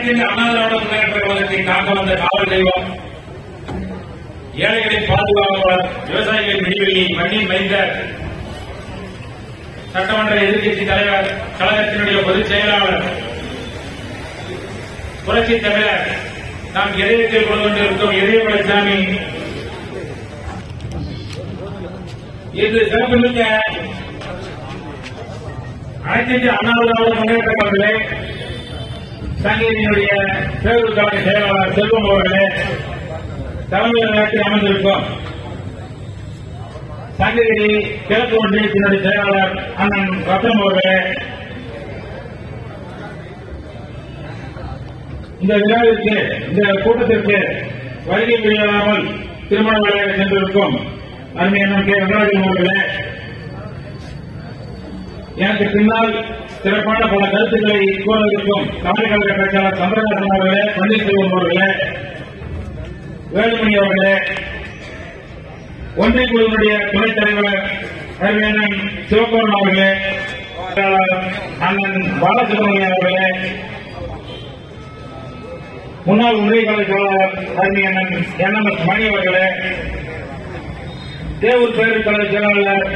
அனைத்து இந்த அண்ணா முன்னேற்ற கழகத்தை காக்க வந்த காவல் தெய்வம் ஏழைகளை பாதுகாப்பவர் விவசாயிகளின் விடிவெளி மண்ணில் வைந்த சட்டமன்ற எதிர்க்கட்சி தலைவர் கழகத்தினுடைய பொதுச் செயலாளர் புரட்சி தமிழர் நாம் இதயத்தில் கொண்டு கொண்டிருக்கும் இதய பழனிசாமி இன்று சிறப்புமிக்க அனைத்து அண்ணா திராவிட முன்னேற்ற கழகங்களே சங்கத்தினுடைய தேர்தல் கழக செயலாளர் செல்வம் அவர்களே தலைமையில் நடத்தி அமர்ந்திருக்கும். சங்ககிரி கிழக்கு ஒன்றியத்தினுடைய செயலாளர் அண்ணன் ரத்தம் அவர்களே இந்த விழாவிற்கு இந்த கூட்டத்திற்கு வருகை புரியாமல் திருமண விழாவை சென்றிருக்கும். அருமை அண்ணன் கே. நடராஜன் அவர்களே எனக்கு பின்னால் சிறப்பான பல கருத்துக்களை கூற இருக்கும் தமிழக பேச்சாளர் சந்திரகாசன் அவர்களே பன்னீர்செல்வம் அவர்களே வேலுமணி அவர்களே ஒன்றிய குழுவினுடைய துணைத் தலைவர் அருமையண்ணன் சிவகுமாரன் அவர்களே அண்ணன் பாலசுப்ரமணியன் அவர்களே முன்னாள் ஒன்றிய கழக செயலாளர் அருமையண்ணன் என் எம் எஸ் மணி அவர்களே தேவூர் பேரவைத் தலைவர் செயலாளர்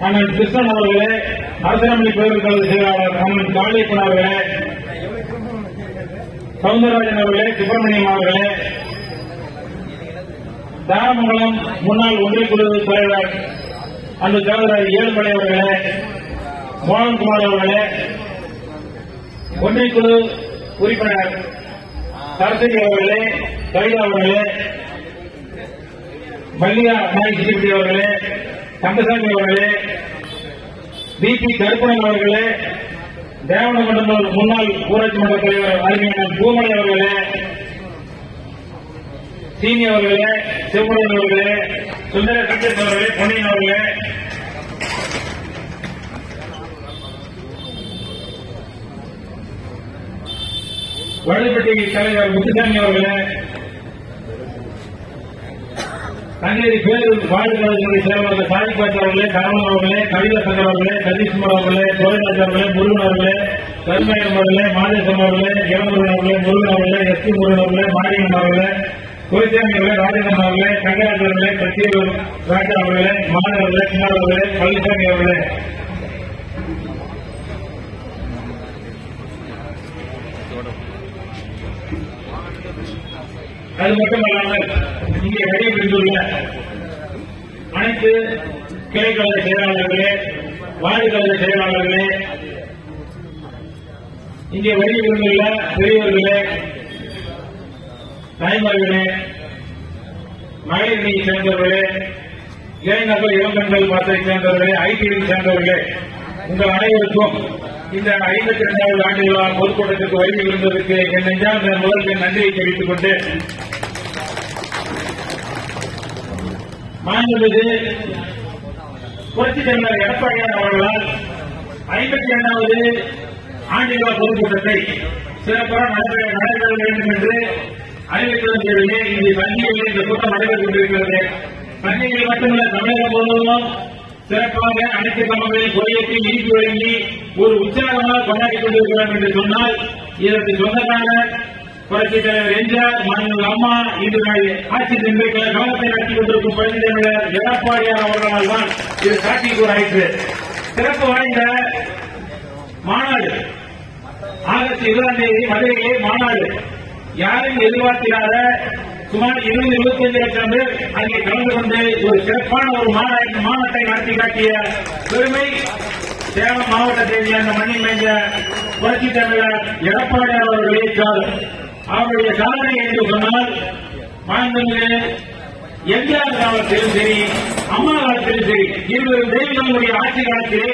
அண்ணன் கிருஷ்ணன் அவர்களே அரசரமணி பேரவைக் கழக செயலாளர் அண்ணன் காளியப்பன் அவர்களே சவுந்தரராஜன் அவர்களே சுப்பிரமணியம் அவர்களே. தாரமங்கலம் முன்னாள் ஒன்றிய குழு தலைவர் அந்த தலைவர் ஏழுமலை அவர்களே மோகன்குமார் அவர்களே ஒன்றிய குழு உறுப்பினர் சரஸ்வதி அவர்களே கவிதா அவர்களே மல்லிகா நாயக் சிபிடி அவர்களே கந்தசாமி அவர்களே பிபி கருப்பணன் அவர்களே தேவனமண்டலம் முன்னாள் ஊராட்சி மன்ற தலைவர் அறிஞர் பூமணி அவர்களே சீனி அவர்களே சிவமுடன் அவர்களே சுந்தர சங்கர் அவர்களே பொன்னியின் அவர்களே. வழுப்பட்டி தலைவர் முத்துசாமி அவர்களே தங்கேரி பேரூர் வாழ்க்கை செயலாளர் சாதிப்பாட்டி அவர்களே கரவன் அவர்களே கவிதா சங்கர் அவர்களே சதீஷ்குமார் அவர்களே துரைராஜ் அவர்களே முருகன் அவர்களே கருமாயம் அவர்களே மாதேசம் அவர்களே இளமுருகன் அவர்களே முருகன் அவர்களே எஸ் பி முருகன் அவர்களே மாரியம்மன் அவர்களே குருசாமி அவர்களே ராஜகன் அவர்களே கங்கராஜ் அவர்களே சத்தியவர் ராஜா அவர்களே மாதவ அவர்களே குமார் அவர்களே பழனிசாமி அவர்களே அது மட்டுமல்லாமல் இங்கே வெளியிட்டுள்ள அனைத்து கிளைக்கழக செயலாளர்களே வார்டுகழக செயலாளர்களே இங்கே வெளியிட்டுள்ள பெரியவர்களே தாய்மார்களே மகளிர் சேர்ந்தவர்களே இளைஞர்கள் இளம்பெண்கள் பாசத்தை சேர்ந்தவர்களே ஐடியை சேர்ந்தவர்களே உங்கள் அனைவருக்கும் இந்த ஐம்பத்தி இரண்டாவது ஆண்டு விழா பொதுக்கூட்டத்திற்கு வருகை இருந்ததற்கு என் நெஞ்சார்ந்த முதல்வர் நன்றியை தெரிவித்துக் கொண்டு மாண்புமிகு புரட்சி தலைவர் எடப்பாடியார் அவர்களால் ஐம்பத்தி இரண்டாவது ஆண்டிவா பொதுக்கூட்டத்தை சிறப்பாக நடைபெற நடைபெற வேண்டும் என்று அறிவித்ததன் பேரிலே இன்று தஞ்சையில் இந்த கூட்டம் நடைபெற்றுக் கொண்டிருக்கிறது. தஞ்சையில் மட்டுமல்ல தமிழகம் முழுவதும் சிறப்பாக அனைத்து சமங்களில் கொடியேற்றி நீக்கி வழங்கி ஒரு உற்சாகமாக கொண்டாடி கொண்டிருக்கிறோம் என்று சொன்னால் இதற்கு சொந்தமான புரட்சி தலைவர் எம்ஜிஆர் மாநில அம்மா இன்று ஆட்சி நின்று கவனத்தை நடத்தி கொண்டிருக்கும் புரட்சி தலைவர் எடப்பாடியார் அவர்களால் தான் இது சாத்தியக்கூறாயிற்று சிறப்பு வாய்ந்த மாநாடு. ஆகஸ்ட் இருபதாம் தேதி மதுரையிலே மாநாடு. யாரும் எதிர்பார்த்திராத சுமார் இருபது இருபத்தி லட்சம் பேர் அங்கே கலந்து கொண்டு ஒரு சிறப்பான ஒரு மாநாட்டு மாநாட்டை நடத்தி காட்டிய பெருமை சேலம் மாவட்டத்தை சேர்ந்த மண்ணில் மேய்ந்த புரட்சி தலைவர் எடப்பாடி அவர்களை சாரும் அவருடைய சாதனை என்று சொன்னால் மாண்புமிகு எம்ஜிஆர் காலத்திலும் சரி அம்மா காலத்திலும் சரி இருவரும் தெய்வங்களுடைய ஆட்சி காலத்திலே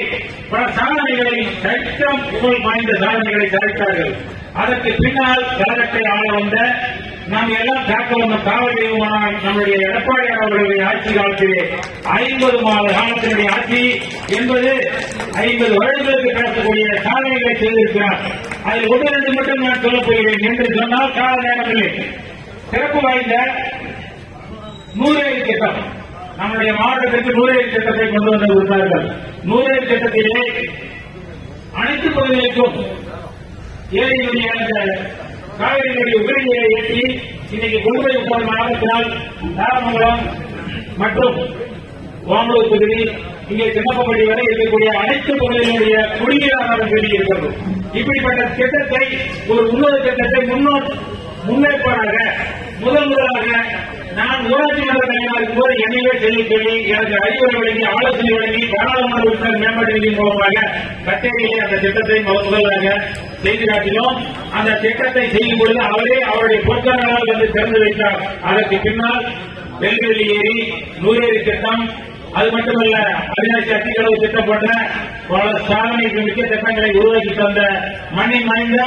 பல சாதனைகளை சரித்திரம் புகழ் வாய்ந்த சாதனைகளை தடுத்தார்கள் அதற்கு பின்னால் கழகத்தை ஆள வந்த நாம் எல்லாம் காக்க வந்த காவல் தெய்வமான நம்முடைய எடப்பாடியார் அவர்களுடைய ஆட்சி காலத்திலே ஐம்பது மாத காலத்தினுடைய ஆட்சி என்பது ஐம்பது வருடங்களுக்கு கடக்கக்கூடிய சாதனைகளை செய்திருக்கிறார். அதில் ஒன்று ரெண்டு மட்டும் நான் சொல்லப் போகிறேன் என்று சொன்னால் கால நேரங்களில் சிறப்பு வாய்ந்த நூறேழு திட்டம். நம்முடைய மாவட்டத்திற்கு நூறேழு திட்டத்தை கொண்டு வந்து விட்டார்கள் நூறேழு திட்டத்திலே அனைத்து பகுதிகளுக்கும் ஏரியினுடைய அந்த காவிரியினுடைய உபரிநீரை ஏற்றி இன்னைக்கு கொண்டு போய் விட்ட மாவட்டத்தினால் தாரமங்கலம் மற்றும் ஓமலூர் தொகுதி இங்கே சின்னப்பள்ளி வரை இருக்கக்கூடிய அனைத்து பகுதிகளுடைய குடிநீர் ஆதாரம் இருக்கிறது. இப்படிப்பட்ட திட்டத்தை ஒரு உன்னத திட்டத்தை முன்னோர் முன்னேற்பாடாக முதல் முதலாக நான் ஊராட்சி மன்ற தலைவராக இருக்கும்போது என்னையே சொல்லி சொல்லி எனக்கு அறிவுரை வழங்கி ஆலோசனை வழங்கி பாராளுமன்ற உறுப்பினர் மேம்பாட்டு நிதி மூலமாக கட்டேரியிலே அந்த திட்டத்தை முதலாக செய்து காட்டினோம். அந்த திட்டத்தை செய்யும் பொழுது அவரே அவருடைய பொறுப்பாளரால் வந்து திறந்து வைத்தார். அதற்கு பின்னால் வெல்வெளி ஏரி நூறேரி திட்டம் அது மட்டுமல்ல அவிநாசி அத்திகளவு திட்டம் போன்ற பல சாதனைக்கு மிக்க திட்டங்களை உருவாக்கி தந்த மண்ணின் மறைந்த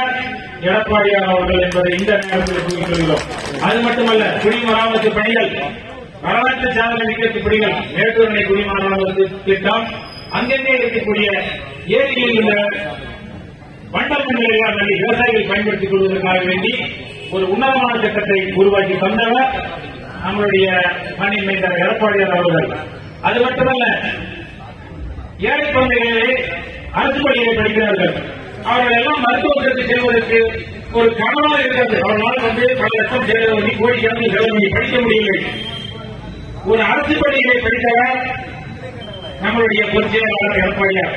எடப்பாடியார் அவர்கள் என்பதை இந்த நேரத்தில் கூறிக்கொள்கிறோம் அது மட்டுமல்ல குடிமராமத்து பணிகள் வரலாற்று சாதனை மிக்க பணிகள் மேட்டூரணை குடிமராமத்து திட்டம் அங்கங்கே இருக்கக்கூடிய ஏரியில் உள்ள வண்டல் மண்ணில் விவசாயிகள் பயன்படுத்திக் கொள்வதற்காக வேண்டி ஒரு உன்னதமான திட்டத்தை உருவாக்கி தந்தவர் நம்மளுடைய மண்ணின் மைந்தர் எடப்பாடியார் அவர்கள். அது மட்டுமல்ல ஏழை குழந்தைகளே அரசு பள்ளியை படிக்கிறார்கள். அவர்கள் எல்லாம் மருத்துவத்திற்கு செல்வதற்கு ஒரு கனவா இருக்கிறது. அவர்களால் வந்து பல லட்சம் செலவு பண்ணி கோடிக்கணக்கில் செலவு படிக்க முடியவில்லை. ஒரு அரசு பள்ளிகளை படித்தவர் நம்மளுடைய பொதுச்செயலாளர் எடப்பாடியார்.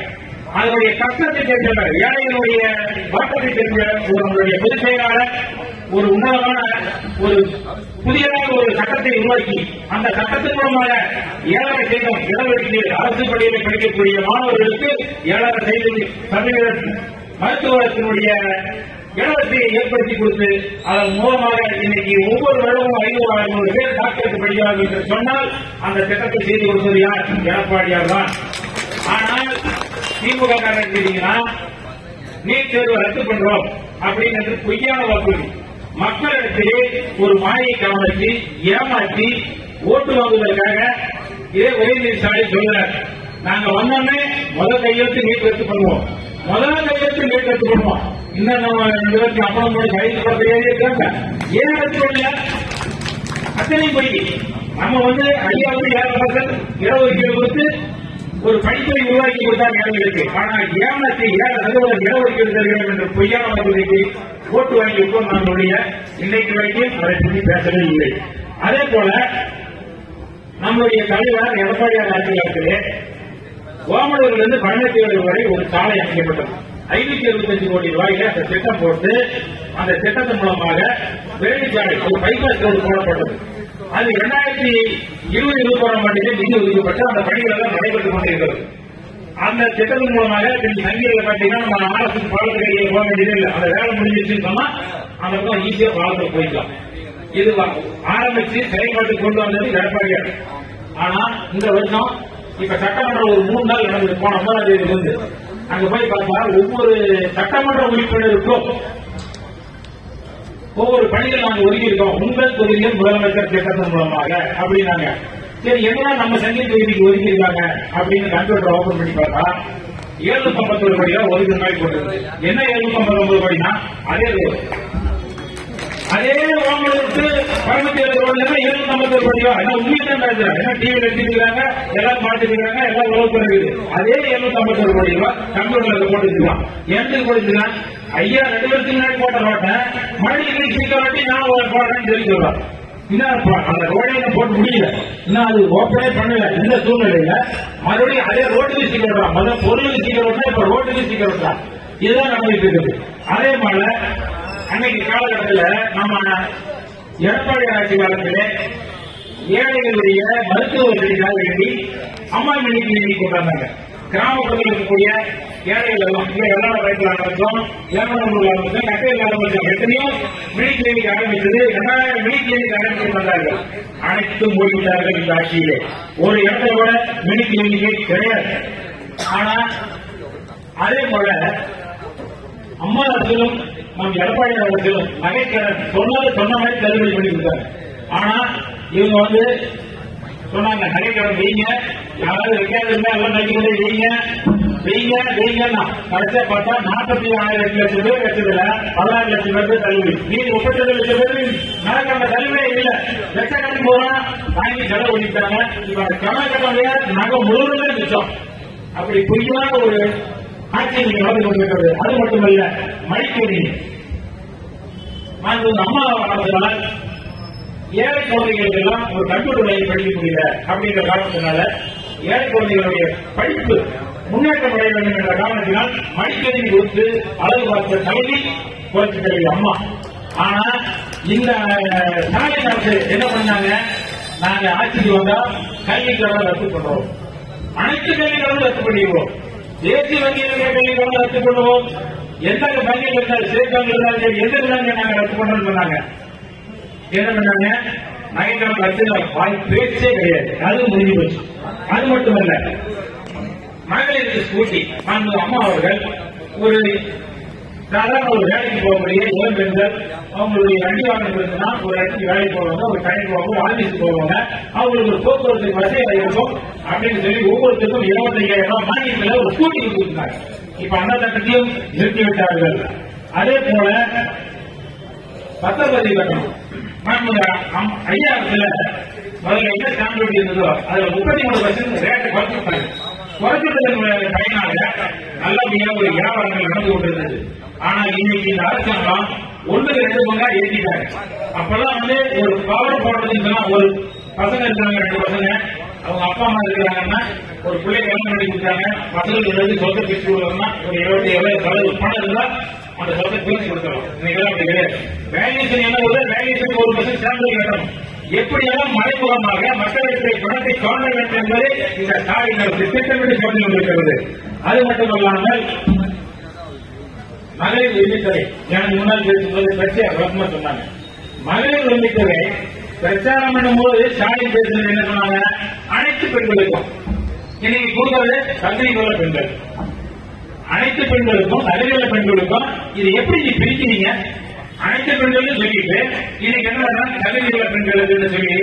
அதனுடைய கஷ்டத்தை தெரிந்தவர் ஏழைகளுடைய வாட்டத்தை தெரிந்த ஒரு நம்மளுடைய பொதுச் செயலாளர் ஒரு உன்னதமான ஒரு புதியதாக ஒரு சட்டத்தை உருவாக்கி அந்த சட்டத்தின் மூலமாக ஏழரை சதவீதம் இடஒதுக்கீடு அரசு பள்ளியில் படிக்கக்கூடிய மாணவர்களுக்கு ஏழரை சதவீதம் சதவீத மருத்துவத்தினுடைய இடவசதியை ஏற்படுத்தி கொடுத்து அதன் மூலமாக இன்னைக்கு ஒவ்வொரு வருடமும் ஐநூறு ஐநூறு பேர் டாக்டருக்கு படிக்கிறார்கள் என்று சொன்னால் அந்த திட்டத்தை செய்து கொடுத்தது யார்? எடப்பாடியார் தான். ஆனால் திமுக காரணம் நீட் தேர்வு ரத்து பண்றோம் அப்படின்னு பொய்யான வாக்குறுதி. மக்களிடத்திலே ஒரு மாயை கவனித்து ஏமாற்றி ஓட்டு வாங்குவதற்காக இதே உதயநிதி ஸ்டாலின் சொல்கிறார் நாங்க வந்தோடனே முதல் கையெழுத்து நீட் ரத்து பண்ணுவோம். முதல் கையெழுத்து நீட் ரத்து பண்ணுவோம். இன்னும் நம்ம ரெண்டு பேருக்கு அப்புறம் போய் கைது படத்தையே இருக்காங்க ஏன் எடுத்து பண்ணல? அத்தனை பொய் நம்ம வந்து ஐயா வந்து ஏழு பர்சன்ட் இடஒதுக்கீடு கொடுத்து ஒரு படிப்பை உருவாக்கி கொடுத்தாங்க ஏழைகளுக்கு ஆனால் ஏமாற்றி ஏழை சதவீதம் இடஒதுக்கீடு தர வேண்டும் என்ற பொய்யான வார்த்தைக்கு ஓட்டு வாங்கி இருக்கோம் நம்மளுடைய இன்றைக்கு வரைக்கும் அதை பற்றி பேசவே இல்லை. அதே போல நம்முடைய தலைவர் எடப்பாடியார் ஆட்சி காலத்திலே ஓமலூரிலிருந்து பழனித்தீவு வரை ஒரு சாலை அமைக்கப்பட்டது. ஐநூத்தி எழுபத்தஞ்சு கோடி ரூபாயில அந்த திட்டம் போட்டு அந்த திட்டத்தின் மூலமாக வேலைச்சாலை ஒரு பைபாஸ் ரோடு போடப்பட்டது. அது இரண்டாயிரத்தி இருபது இருபத்தி ஓராம் ஆண்டிலே நிதி ஒதுக்கப்பட்டு அந்த பணிகள் எல்லாம் நடைபெற்றுக் கொண்டிருக்கிறது. அந்த திட்டத்தின் மூலமாக நீங்க பார்த்தீங்கன்னா நம்ம அரசு பாலத்துக்கு போக வேண்டியது இல்லை. அந்த வேலை முடிஞ்சிச்சுன்னு சொன்னா அந்த பக்கம் ஈஸியா பாலத்தில் போய்க்கலாம் இது ஆரம்பிச்சு செயல்பாட்டுக்கு கொண்டு வந்தது எடப்பாடியார். ஆனா இந்த வருஷம் இப்ப சட்டமன்றம் ஒரு மூணு நாள் நடந்தது போன ஒன்பதாம் தேதி வந்து அங்க போய் பார்த்தா ஒவ்வொரு சட்டமன்ற உறுப்பினருக்கும் ஒவ்வொரு பணிகள் நாங்க ஒதுக்கி இருக்கோம் உங்கள் தொகுதியில் முதலமைச்சர் திட்டத்தின் மூலமாக அப்படின்னாங்க. சரி என்ன நம்ம சங்கீத தேவிக்கு ஒதுக்கி இருக்காங்க அப்படின்னு கம்ப்யூட்டர் ஓபன் பண்ணி பார்த்தா ஏழு ஐம்பத்தொரு கோடி தான் ஒதுக்கு மாதிரி போட்டுருக்கு. என்ன ஏழு ஐம்பத்தொன்பது கோடினா அதே ரோடு அதே ஓமலுக்கு பரமத்தி ஏழு ரோட்ல ஏழு ஐம்பத்தொரு கோடி ரூபா என்ன உண்மையை தான் பேசுறாங்க என்ன டிவியில் எடுத்துக்கிறாங்க எல்லாம் பார்த்துக்கிறாங்க எல்லாம் உழவு பண்ணுது அதே எழுநூத்தி ஐம்பத்தொரு கோடி ரூபா கம்ப்யூட்டர்ல போட்டுக்கலாம் எந்த போட்டுக்கலாம் ஐயா ரெண்டு வருஷத்துக்கு முன்னாடி போட்ட ரோட்டை மறுபடியும் சீக்கிரம் நான் போடுறேன்னு சொல்லி சொல்றான். அந்த ரோடை போட்டு முடியல. இன்னும் அது ஓப்பனே பண்ணல. இந்த சூழ்நிலையில? மறுபடியும் அதே ரோட்டுக்கு சீக்கிரம் விடுறான் முதல்ல பொருளுக்கு சீக்கிரம் விட்டா இப்ப ரோட்டுக்கு சீக்கிரம் விட்டுறான் இதுதான் நடந்துட்டு இருக்குது. அதே போல அன்னைக்கு காலகட்டத்தில் நம்ம எடப்பாடி ஆட்சி காலத்திலே ஏழைகளுடைய மருத்துவ வசதிக்காக வேண்டி அம்மா மணிக்கு கிளினிக் கொண்டாந்தாங்க. கிராமப்புறத்தில் இருக்கக்கூடிய ஏழைகள் எல்லாம் இங்க வெள்ளாட வயசுல ஆரம்பிச்சோம் ஏமனூர்ல ஆரம்பிச்சோம் கட்டையில் ஆரம்பிச்சோம் எத்தனையோ மினி கிளினிக் ஆரம்பித்தது. இரண்டாயிரம் மினி கிளினிக் ஆரம்பித்து வந்தார்கள் அனைத்தும் மூடிவிட்டார்கள் இந்த ஆட்சியிலே. ஒரு இடத்துல கூட மினி கிளினிக்கே கிடையாது. ஆனா அதே போல அம்மா அரசிலும் நம் எடப்பாடி அரசிலும் நகைக்கடன் சொன்னது சொன்ன மாதிரி தள்ளுபடி பண்ணி கொடுத்தாங்க. ஆனா இவங்க வந்து சொன்னாங்க நகைக்கடன் வைங்க யாராவது வைக்காது இருந்தா எல்லாம் நகை வைங்க. வைங்க கடைசியா பார்த்தா நாற்பத்தி ஆயிரம் லட்சம் பேர் வச்சதுல பதினாறு லட்சம் பேருக்கு தள்ளுபடி மீதி முப்பத்தி லட்சம் பேருக்கு நகைக்கண்ட தள்ளுபடியே இல்ல. லட்சக்கணக்கு போனா வாங்கி செலவு பண்ணிட்டாங்க. இப்ப நகை முழுவதுமே மிச்சம். அப்படி பொய்யான ஒரு ஆட்சி நீங்க நடந்து கொண்டிருக்கிறது. அது மட்டுமல்ல மடிக்கணி. மாண்புமிகு அம்மா அவர்களால் ஏழை குழந்தைகளுக்கு எல்லாம் ஒரு கல்லூரி படிக்க முடியல அப்படிங்கிற காரணத்தினால ஏழை குழந்தைகளுடைய படிப்பு முன்னேற்றம் அடைய வேண்டும் என்ற காரணத்தினால் மடிக்கணினி கொடுத்து அளவு பார்த்த தலைவி புரட்சி தலைவி அம்மா. ஆனா இந்த ஸ்டாலின் அரசு என்ன பண்ணாங்க? நாங்க ஆட்சிக்கு வந்தா கல்வி கடன் ரத்து பண்றோம் அனைத்து கல்விகளும் ரத்து பண்ணிடுவோம். தேசிய வங்கியினுடைய கல்விகளும் ரத்து பண்ணுவோம். எந்த வங்கியில் இருந்தாலும் ஸ்டேட் வங்கியில் இருந்தாலும் எந்த நாங்க ரத்து பண்றோம்னு சொன்னாங்க. என்ன பண்ணாங்க நகைக்கடன் ரத்து வாய் பேச்சே கிடையாது. அது முடிஞ்சு போச்சு. அது மட்டுமல்ல மகளிருக்கு ஸ்கூட்டி அந்த அம்மா அவர்கள் ஒரு சாதாரண ஒரு வேலைக்கு போகக்கூடிய இளம் பெண்கள் அவங்களுடைய வண்டி வாகனம் இருக்குன்னா ஒரு இடத்துக்கு வேலைக்கு போவாங்க ஒரு கடைக்கு போவாங்க ஒரு ஆபீஸுக்கு போவாங்க. அவங்களுக்கு ஒரு போக்குவரத்து வசதியாக இருக்கும். அப்படின்னு சொல்லி ஒவ்வொருத்தருக்கும் இருபத்தையாயிரம் ரூபாய் மானியத்தில் ஒரு ஸ்கூட்டி கொடுத்துருந்தாங்க. இப்ப அந்த தட்டத்தையும் நிறுத்திவிட்டார்கள் அதே போல பத்தொன்பது கட்டணம். மாண்புமிகு ஐயா அரசுல முதல்ல என்ன ஸ்டாம்ப் டியூட்டி இருந்ததோ அதுல முப்பத்தி மூணு பர்சன்ட் ரேட்டை குறைச்சிருப்பாங்க குறைச்சிருந்ததன் பயனாக நல்லபடியா ஒரு வியாபாரங்கள் நடந்து கொண்டிருந்தது. ஆனா இன்னைக்கு இந்த அரசாங்கம் ஒண்ணுக்கு ரெண்டு பங்கா ஏற்றிட்டாங்க அப்பெல்லாம் வந்து ஒரு பவர் போடுறதுன்னு ஒரு பசங்க இருக்காங்க ரெண்டு பசங்க. அவங்க அப்பா அம்மா இருக்கிறாங்கன்னா ஒரு பிள்ளை கல்யாணம் பண்ணி கொடுத்தாங்க பசங்களுக்கு இருந்து சொந்த பிரிச்சு ஒரு இருபத்தி ஏழு சதவீத பணம் இருந்தா அந்த சொத்தை பிரிச்சு கொடுக்கலாம் இன்னைக்கு அப்படி கிடையாது வேல்யூஷன் என்ன ஒரு வேல்யூஷன் ஒரு பர்சன்ட் சேர்ந்து கட்டணும். எப்படியெல்லாம் மறைமுகமாக மக்களுக்கு பணத்தை காண வேண்டும் என்பதை இந்த ஸ்டாலின் திட்டமிட்டு சொல்லி கொண்டிருக்கிறது. அது மட்டுமல்லாமல் மகளிர் உரிமைத்துறை எனக்கு முன்னால் பேசும்போது பற்றி விளக்கமா சொன்னாங்க. மகளிர் உரிமைத்துறை பிரச்சாரம் பண்ணும்போது ஸ்டாலின் பேசுறது என்ன சொன்னாங்க? அனைத்து பெண்களுக்கும். இன்னைக்கு கொடுக்கிறது தகுதி உள்ள பெண்கள். அனைத்து பெண்களுக்கும் தகுதியுள்ள பெண்களுக்கும் இதை எப்படி நீ பிரிக்கிறீங்க? அனைத்து பெண்களும் சொல்லிட்டு இன்னைக்கு என்ன தகுதியுள்ள பெண்களுக்கு சொல்லி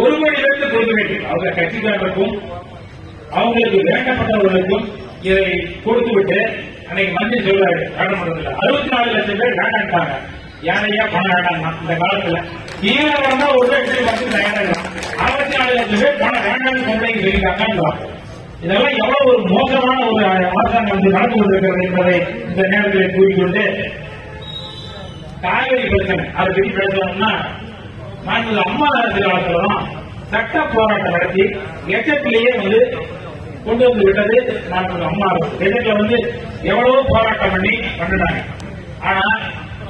ஒரு மணி நேரத்தை கொடுக்க வேண்டும். அவங்க கட்சிக்காரருக்கும் அவங்களுக்கு வேண்டப்பட்டவர்களுக்கும் இதை கொடுத்து விட்டு அன்னைக்கு மந்திரி சொல்றாரு நாடாளுமன்றத்தில். அறுபத்தி நாலு லட்சம் பேர் வேண்டாண்டாங்க யானையா பணம் வேண்டாம் இந்த காலத்துல. தீவிரம் தான் ஒரு லட்சம் வந்து வேண்டாம் அறுபத்தி நாலு லட்சம் பேர் பணம் வேண்டாம்னு சொல்றீங்க சொல்லிட்டாங்க இதெல்லாம் எவ்வளவு ஒரு மோசமான ஒரு அரசாங்கம் வந்து நடந்து கொண்டிருக்கிறது என்பதை இந்த நேரத்தில் கூறிக்கொண்டு காவிரி பிரச்சனை. அதை பற்றி பேசணும்னா மாநில அம்மா அரசு காலத்துலதான் சட்ட போராட்டம் நடத்தி எச்சத்திலேயே வந்து கொண்டு வந்து விட்டது மாநில அம்மா அரசு எச்சத்துல வந்து எவ்வளவோ போராட்டம் பண்ணி பண்ணினாங்க ஆனா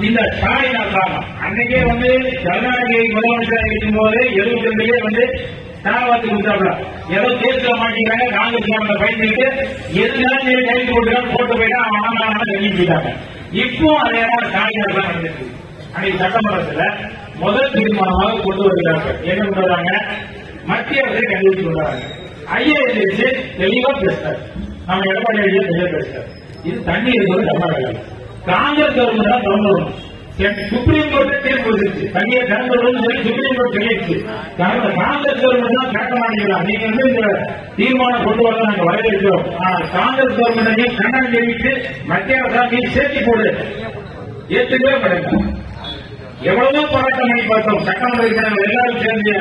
இந்த ஸ்டாலின் அரசாங்கம் அன்னைக்கே வந்து ஜனநாயக முதலமைச்சராக இருக்கும்போது எழுபத்தி ரெண்டுலேயே வந்து தாவாத்து கொடுத்தாப்ல ஏதோ கேஸ்ல மாட்டிக்கிறாங்க காங்கிரஸ் கவர்மெண்ட் பயந்துட்டு எதுனாலும் நீங்க கைது போட்டுக்கான்னு போட்டு போயிட்டா அவன் அவன் வெளியே போயிட்டாங்க இப்போ அதே தான் ஸ்டாலின் நடந்துச்சு அன்னைக்கு சட்டமன்றத்துல முதல் தீர்மானமாக கொண்டு வருகிறார்கள். என்ன பண்றாங்க மத்திய அரசை கண்டுபிடிச்சு கொண்டாங்க ஐயா எதிர்த்து தெளிவா பேசுறாரு. நம்ம எடப்பாடி ஐயா தெளிவா பேசுறாரு. இது தண்ணி இருக்கிறது கர்நாடகா காங்கிரஸ் கவர்மெண்ட் தான் திறந்து வரணும் சுப்ரீம் கோர்ட் தீர்ப்பு வந்துருச்சு. தனியை திறந்து சொல்லி சுப்ரீம் கோர்ட் சொல்லிடுச்சு காரணம் காங்கிரஸ் கவர்மெண்ட் தான் கேட்க மாட்டேங்கிறாங்க நீங்க வந்து இந்த தீர்மானம் கொண்டு வர நாங்க வரவேற்கிறோம். காங்கிரஸ் கவர்மெண்ட் நீ கண்டனம் தெரிவித்து மத்திய அரசாங்க நீ சேர்த்து போடு. ஏற்றுக்கவே மாட்டேங்க எவ்வளவோ போராட்டம் பண்ணி பார்த்தோம். சட்டமன்ற எல்லாரும் சேர்ந்து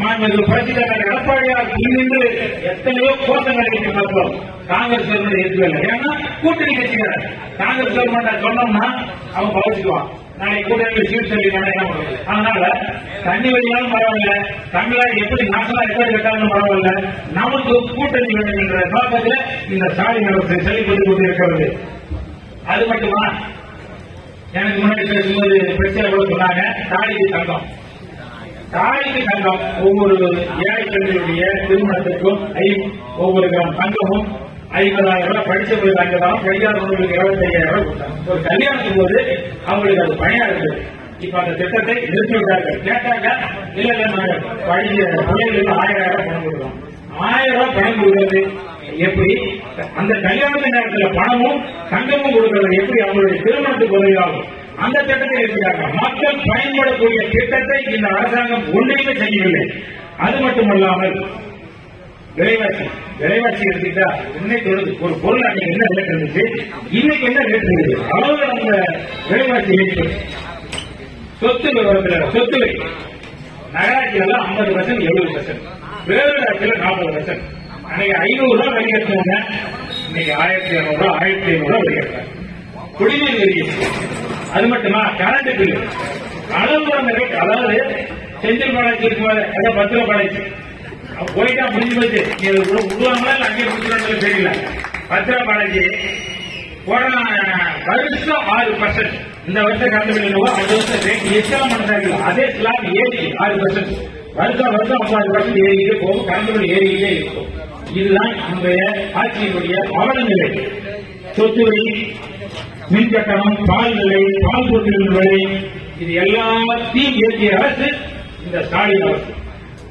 மாநில புரட்சித்தலைவர் எடப்பாடியார் நின்று எத்தனையோ கோஷங்களை வைத்து பார்த்தோம். காங்கிரஸ் கவர்மெண்ட் ஏற்றுக்கல ஏன்னா கூட்டணி கட்சிகள். காங்கிரஸ் கவர்மெண்ட் சொன்னோம்னா அவன் பகிச்சுக்குவான் நாளைக்கு கூட்டணி சீட் சொல்லி என்ன பண்றது அதனால தண்ணி வழியாலும் பரவாயில்ல. தமிழாக எப்படி நாசமா எப்படி கட்டாலும் பரவாயில்ல. நமக்கு கூட்டணி வேண்டும் என்ற நோக்கத்தில் இந்த ஸ்டாலின் அரசு செயல்பட்டு கொண்டிருக்கிறது. அது மட்டுமா? எனக்கு முன்னாடி பேசும்போது பிரச்சனை கூட சொன்னாங்க. தாலிக்கு தங்கம். தாலிக்கு தங்கம் ஒவ்வொரு ஏழை பெண்களுடைய திருமணத்திற்கும் ஐ- ஒவ்வொரு கிராம் தங்கமும் ஐம்பதாயிரம் ரூபாய் படிச்சவங்களுக்கு தங்கதான் படிக்காதவங்களுக்கு இருபத்தி ஐயாயிரம் ரூபாய் கொடுத்தாங்க. ஒரு கல்யாணத்துக்கு போது அவங்களுக்கு அது பயனா இருக்குது இப்ப அந்த திட்டத்தை நிறுத்தி விட்டார்கள் கேட்டாங்க இல்ல இல்ல நாங்க படிக்க பிள்ளைகளுக்கு ஆயிரம் ரூபாய் பணம் கொடுக்கணும் ஆயிரம் ரூபாய் பணம் கொடுக்கறது. எப்படி? அந்த கல்யாணத்து நேரத்துல பணமும் தங்கமும் கொடுக்கறது எப்படி? அவங்களுடைய திருமணத்துக்கு உதவியாகும். அந்த திட்டத்தை இருக்கிறாங்க மக்கள் பயன்படக்கூடிய திட்டத்தை இந்த அரசாங்கம் ஒன்றையுமே செய்யவில்லை. அது மட்டுமல்லாமல் விலைவாசி விலைவாசி எடுத்துக்கிட்டா இன்னைக்கு ஒரு- ஒரு பொருள் அன்னைக்கு என்ன ரேட் இருந்துச்சு இன்னைக்கு என்ன ரேட் இருக்குது அவ்வளவு அந்த விலைவாசி ரேட்டு சொத்து விவரத்துல சொத்து வரி நகராட்சியில எல்லாம் ஐம்பது பர்சன்ட் எழுபது பர்சன்ட் பேரூராட்சியில நாற்பது பர்சன்ட் அன்னைக்கு ஐநூறு ரூபாய் வரி கட்டுவாங்க இன்னைக்கு ஆயிரத்தி இரநூறு ரூபாய் ஆயிரத்தி ஐநூறு ரூபாய் வருகிறது குடிநீர் வரி அது மட்டுமா? கரண்ட் பில் அளவுற ரேட் அதாவது செந்தில் பாலாஜி இருக்கும்போது அதான் பத்திர பாலாஜி போயிட்டா முடிஞ்சு போச்சு. நீ விடுவாங்களா இல்ல அங்கே முடிச்சுறாங்களோ தெரியல பத்து பாலாஜி போன வருஷம் ஆறு பர்சன்ட் இந்த வருஷம் கரண்ட் பில் அந்த வருஷம் ரேட் எத்தனை மணி அதே ஸ்லாப் ஏறி ஆறு பர்சன்ட் வருஷம் வருஷம் ஐம்பது பர்சன்ட் ஏறிக்கிட்டே போகும். கரண்ட் பில் ஏறிக்கிட்டே இருக்கும். இதுதான் நம்முடைய ஆட்சியினுடைய அவலநிலை சொத்து வரி மின் கட்டணம் பால் நிலை பால் பொருட்களின் விலை இது எல்லாத்தையும் ஏற்றிய அரசு இந்த ஸ்டாலின் அரசு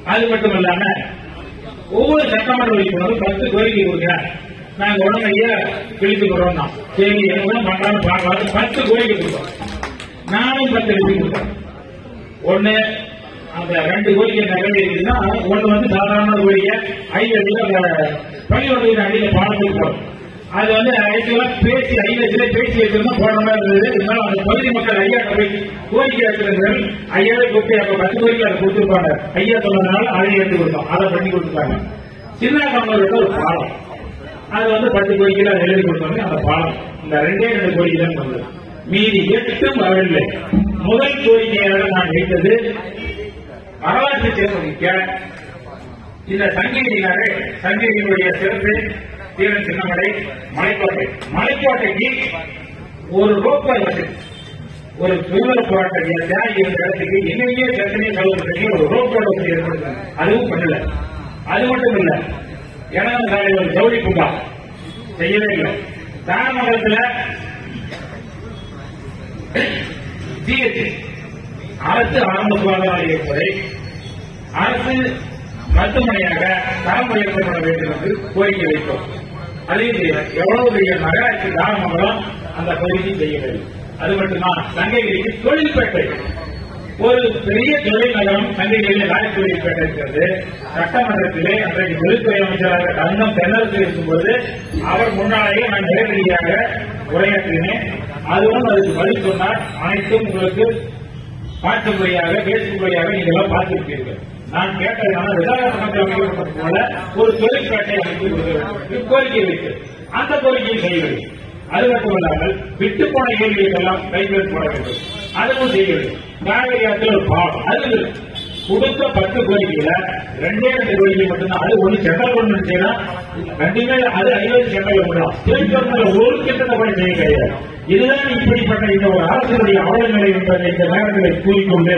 அது மட்டும் ஒவ்வொரு சட்டமன்ற உறுப்பினரும் பத்து கோரிக்கை கொடுக்கிறார். நாங்க உடனடிய பிடித்து கொடுறோம் தான் சரி என்ன பண்றான்னு பார்க்கலாம் பத்து கோரிக்கை கொடுத்தோம். நானும் பத்து எழுதி கொடுத்தேன். ஒண்ணு அந்த ரெண்டு கோரிக்கை நிறைவேறிச்சுன்னா ஒண்ணு வந்து சாதாரண கோரிக்கை ஐநூறு அந்த பள்ளி பள்ளியோட அடியில் பாடம் கொடுக்கிறோம் அது வந்து ஆக்சுவலா பேசி ஐநூறு பேசி வைக்கணும் போடுற மாதிரி இருந்தது இருந்தாலும் அந்த பகுதி மக்கள் ஐயா போய் கோரிக்கை வச்சிருந்தார்கள் ஐயாவே கூப்பிட்டு அப்ப பத்து கோரிக்கை அதை கொடுத்துருப்பாங்க. ஐயா சொன்னதுனால அதை எடுத்து கொடுத்தோம். அதை பண்ணி கொடுத்துருக்காங்க சின்ன கம்மலோட ஒரு பாலம். அது வந்து பத்து கோரிக்கையில் அதை எழுதி கொடுத்தாங்க. அந்த பாலம் இந்த ரெண்டே ரெண்டு கோரிக்கை தான் வந்தது. மீதி எட்டும் வரவில்லை. முதல் கோரிக்கையாக நான் வைத்தது வரலாற்று சேர்ந்த இந்த சங்ககிரினாரே சங்ககிரியுடைய சிறப்பு தீரன் சின்னமலை மலைக்கோட்டை மலைக்கோட்டைக்கு ஒரு ரோப்பை வசதி ஒரு சுதந்திர போராட்ட தியாகி இருந்த இடத்துக்கு எங்கெங்கே பிரச்சனையை சொல்வதற்கு ஒரு ரோப்போட வசதி ஏற்படுத்தாங்க அதுவும் பண்ணல. அது மட்டும் இல்ல எனது சாலை ஒரு ஜவுளி பூங்கா செய்யவே இல்லை. தாரமங்கலத்தில் ஜிஎஸ்டி அரசு ஆரம்ப சுகாதார நிலையத்துறை அரசு மருத்துவமனையாக தரம் உயர்த்தப்பட வேண்டும் என்று கோரிக்கை வைத்தோம். அதையும் எவ்வளவு பெரிய நகராட்சி தாராமங்கலம் அந்த கோரிக்கை செய்யவில்லை அது மட்டுமா சங்ககிரிக்கு தொழில்பேட்டை ஒரு பெரிய தொழில் நகரம் சங்ககிரியில் ராஜ்தொழில்பேட்டை இருக்கிறது சட்டமன்றத்திலே அன்றைக்கு தொழில்துறை அமைச்சராக தங்கம் தென்னரசு இருக்கும்போது அவர் முன்னாலேயே நான் நேரடியாக உரையாற்றினேன். அதுவும் அதுக்கு பதில் சொன்னார். அனைத்தும் உங்களுக்கு காட்டும்படியாக பேசும்படியாக நீங்கள் எல்லாம் பார்த்திருப்பீர்கள். நான் கேட்டது கேட்டதான விசாரணை அமைக்கப்பட்டது போல ஒரு தொழிற்பேட்டை அமைத்து கொடுக்க வேண்டும் கோரிக்கை வைத்து அந்த கோரிக்கையை செய்யவில்லை அது மட்டுமல்லாமல் விட்டு போன கேள்விகள் எல்லாம் கைவிட்டு போட வேண்டும். அதுவும் செய்யவில்லை காவிரி ஆற்றில் ஒரு பாவம். அது கொடுத்த பத்து கோரிக்கையில ரெண்டே ரெண்டு கோரிக்கை மட்டும்தான். அது ஒண்ணு சென்ட்ரல் கவர்மெண்ட் செய்யலாம் கண்டிப்பா அது ஐநூறு சென்ட்ரல் கவர்மெண்ட் ஸ்டேட் கவர்மெண்ட் ஒரு திட்டத்தை கூட செய்ய கிடையாது. இதுதான் இப்படிப்பட்ட இந்த ஒரு அரசுடைய அவல நிலை என்பதை இந்த நேரத்தில் கூறிக்கொண்டு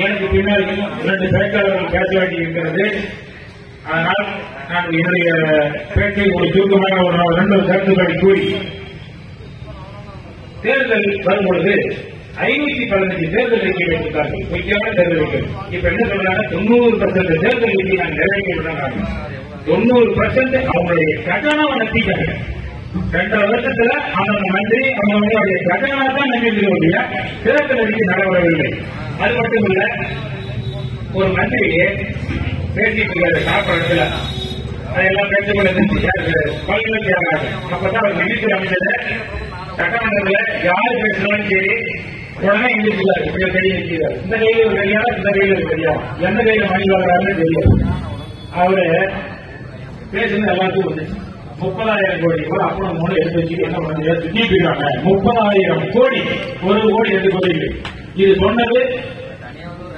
எனக்கு பின்னால் இரண்டு பேச்சாளர்கள் பேச வேண்டி இருக்கிறது அதனால் நான் என்னுடைய பேச்சை ஒரு சுருக்கமாக ஒரு ரெண்டு கருத்துக்களை கூறி தேர்தல் வரும்பொழுது ஐநூத்தி பதினஞ்சு தேர்தல் அறிக்கை வைத்திருக்கார்கள் பொய்யான தேர்தல் அறிக்கை இப்ப என்ன சொல்றாங்க தொண்ணூறு பர்சன்ட் தேர்தல் அறிக்கை நான் நிறைவேற்றி விடுறாங்க தொண்ணூறு பர்சன்ட் அவங்களுடைய கட்டணம் நடத்திட்டாங்க ரெண்டரை வருஷத்துல அவங்க மந்திரி அவங்களுடைய கட்டணம் தான் நம்பிக்கையுடைய சிறப்பு அறிக்கை நடைபெறவில்லை. அது மட்டும் இல்ல ஒரு மந்திரியே பேசிட்டு சாப்பிடத்துல அதெல்லாம் பேசிக்கொண்டு பல்கலைக்கழகம் அப்பதான் அவர் மினிஸ்டர் அமைச்சர் சட்டமன்றத்துல யாரு பேசினாலும் சரி உடனே இங்கிலீஷ்ல இப்படி கையை வைக்கிறார் இந்த கையில ஒரு தெரியாம இந்த கையில ஒரு தெரியாம எந்த கையில மணி வர்றாருன்னு தெரியாது. அவரு பேசுனது எல்லாத்துக்கும் வந்துச்சு. முப்பதாயிரம் கோடி கூட அப்புறம் மூணு எடுத்து வச்சு என்ன பண்ண சுத்தி போயிட்டாங்க முப்பதாயிரம் கோடி ஒரு கோடி எடுத்து கோடி இது சொன்னது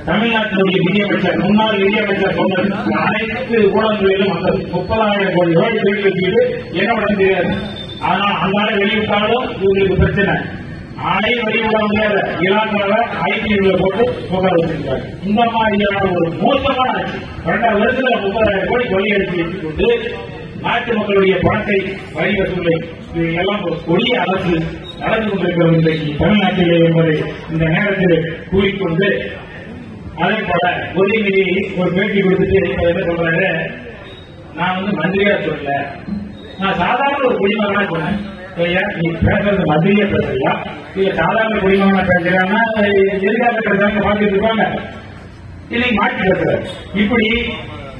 தமிழ்நாட்டினுடைய நிதியமைச்சர் முன்னாள் நிதியமைச்சர் சொன்னது. அனைத்து ஊடகங்களிலும் வந்தது. முப்பதாயிரம் கோடி ரூபாய் வெளியே வச்சுக்கிட்டு என்ன பண்ண தெரியாது ஆனா அந்த வெளியிட்டாலும் இவங்களுக்கு பிரச்சனை. ஆணை வெளியிட இலாக்கால ஐடியூல போட்டு புகார் வச்சிருக்காரு. இந்த மாதிரியான ஒரு மோசமான ஆட்சி. ரெண்டாவது வருஷத்துல முப்பதாயிரம் கோடி கொள்ளையடிச்சு வச்சுக்கொண்டு நாட்டு மக்களுடைய பணத்தை வரி வசூலை இது எல்லாம் ஒரு கொடிய அரசு நடந்து கொண்டிருக்கிறது இன்றைக்கு தமிழ்நாட்டிலே என்பதை இந்த நேரத்தில் கூறிக்கொண்டு அதே போல உதயநிதி ஒரு பேட்டி கொடுத்துட்டு என்ன சொல்றாரு? நான் வந்து மந்திரியா சொல்லல. நான் சாதாரண ஒரு குடிமகனா சொன்னேன். நீ பேசுறது மந்திரியா பேசுறியா? இல்ல சாதாரண குடிமகனா பேசுறான்னா எதிர்காலத்தில் பேசுறாங்க பார்த்துட்டு இருப்பாங்க. இன்னைக்கு மாற்றி பேசுற இப்படி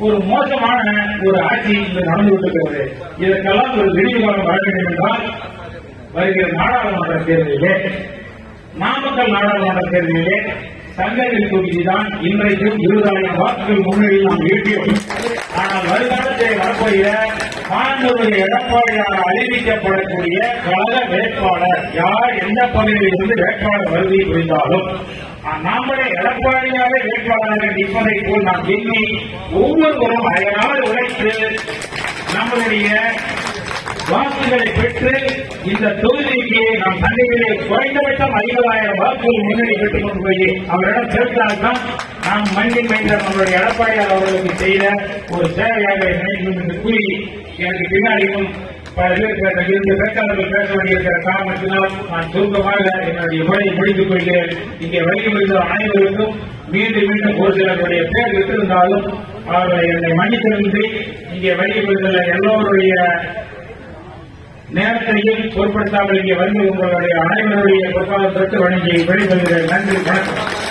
ஒரு மோசமான ஒரு ஆட்சி இங்கு நடந்து கொண்டிருக்கிறது. இதற்கெல்லாம் ஒரு விரிவுகாலம் வர வேண்டும் என்றால் வருகிற நாடாளுமன்ற தேர்தலிலே நாமக்கல் நாடாளுமன்ற தேர்தலிலே சங்ககிரி தொகுதிதான் இன்றைக்கும் இருபதாயிரம் வாக்குகள் முன்னணியில் நாம் ஈட்டியோம் ஆனால் வருங்காலத்தில் வரக்கூடிய மாண்புமிகு எடப்பாடியார் அறிவிக்கப்படக்கூடிய கழக வேட்பாளர் யார் எந்த பகுதியில் இருந்து வேட்பாளர் வருகை புரிந்தாலும் நம்முடைய எடப்பாடியாக வேட்பாளர்கள் நிற்பதை போல் நாம் விரும்பி ஒவ்வொருவரும் அயராது உழைத்து நம்மளுடைய வாக்குகளை பெற்று இந்த தொகுதிக்கு நாம் தண்ணியிலே குறைந்தபட்சம் ஐம்பதாயிரம் வாக்குகள் முன்னணி பெற்றுக் கொண்டு போய் அவரிடம் சேர்த்தால்தான் நாம் மண்ணின் மைந்தர் நம்மளுடைய எடப்பாடியார் அவர்களுக்கு செய்த ஒரு சேவையாக நினைக்கும் என்று கூறி எனக்கு பின்னாடியும் பல பேர் பேச இருந்து வேட்பாளர்கள் பேச வேண்டியிருக்கிற காரணத்தினால் நான் சுருக்கமாக என்னுடைய உரையை முடித்துக் கொள்கிறேன் இங்கே வருகின்ற அனைவருக்கும் மீண்டும் மீண்டும் ஒரு சிலருடைய பேர் விட்டிருந்தாலும் அவர்களை என்னை மன்னித்திருந்து இங்கே வருகின்ற எல்லோருடைய நேரத்தையும் பொருட்படுத்தாமல் இங்கே வந்து உங்களுடைய அனைவருடைய பொருளாதாரத்திற்கு வழங்கி வெளிப்படுகிறேன் நன்றி வணக்கம்.